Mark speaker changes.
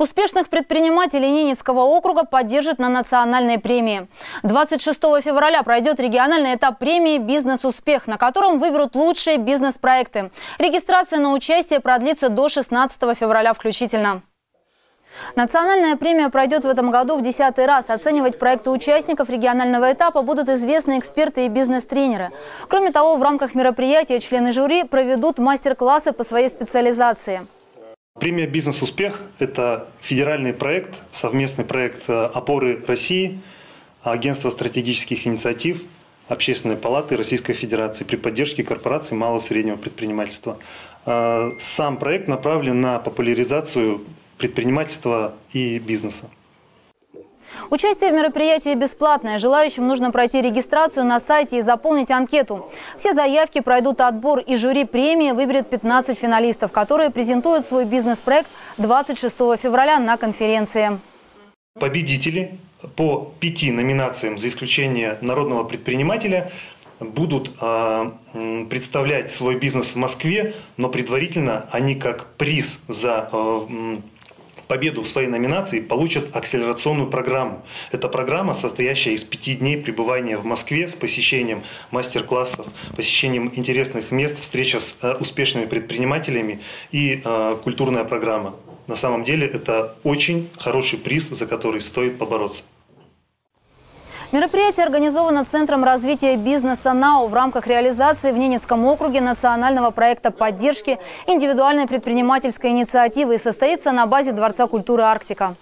Speaker 1: Успешных предпринимателей Ненецкого округа поддержат на национальной премии. 26 февраля пройдет региональный этап премии «Бизнес-успех», на котором выберут лучшие бизнес-проекты. Регистрация на участие продлится до 16 февраля включительно. Национальная премия пройдет в этом году в десятый раз. Оценивать проекты участников регионального этапа будут известные эксперты и бизнес-тренеры. Кроме того, в рамках мероприятия члены жюри проведут мастер-классы по своей специализации.
Speaker 2: Премия «Бизнес-успех» – это федеральный проект, совместный проект э, «Опоры России», Агентства стратегических инициатив, Общественной палаты Российской Федерации при поддержке корпораций малого и среднего предпринимательства. Э, сам проект направлен на популяризацию предпринимательства и бизнеса.
Speaker 1: Участие в мероприятии бесплатное. Желающим нужно пройти регистрацию на сайте и заполнить анкету. Все заявки пройдут отбор и жюри премии выберет 15 финалистов, которые презентуют свой бизнес-проект 26 февраля на конференции.
Speaker 2: Победители по пяти номинациям, за исключением народного предпринимателя, будут э, представлять свой бизнес в Москве, но предварительно они как приз за э, победу в своей номинации получат акселерационную программу. Это программа, состоящая из пяти дней пребывания в Москве с посещением мастер-классов, посещением интересных мест, встреча с э, успешными предпринимателями и э, культурная программа. На самом деле это очень хороший приз, за который стоит побороться.
Speaker 1: Мероприятие организовано Центром развития бизнеса НАУ в рамках реализации в Ненецком округе национального проекта поддержки индивидуальной предпринимательской инициативы и состоится на базе Дворца культуры «Арктика».